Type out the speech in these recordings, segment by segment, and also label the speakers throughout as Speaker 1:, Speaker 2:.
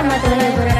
Speaker 1: warahmatullahi wabarakatuh.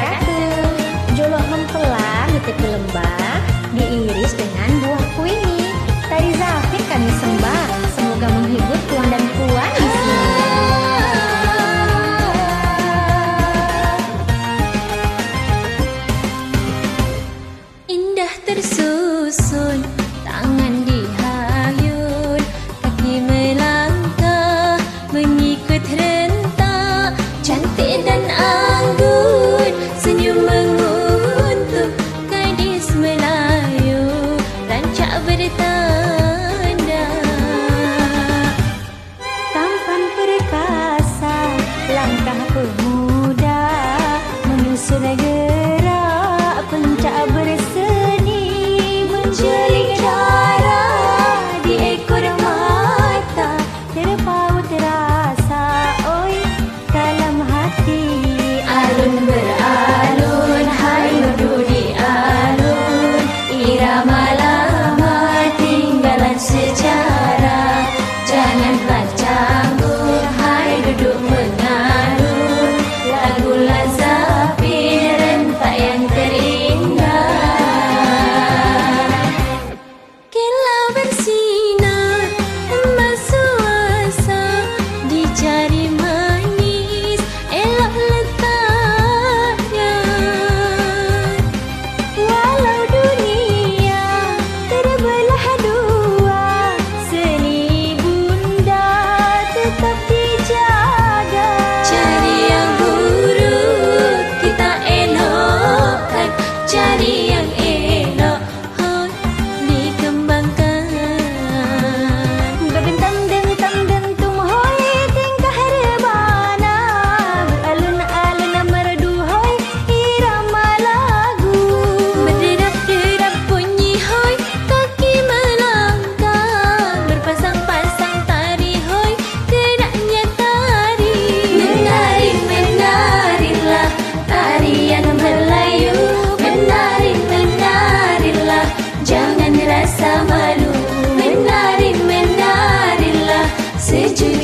Speaker 2: sede.